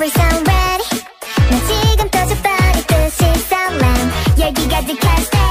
every sound ready 난 지금 터져버릴 듯이 설렘 열기 가득한 스테이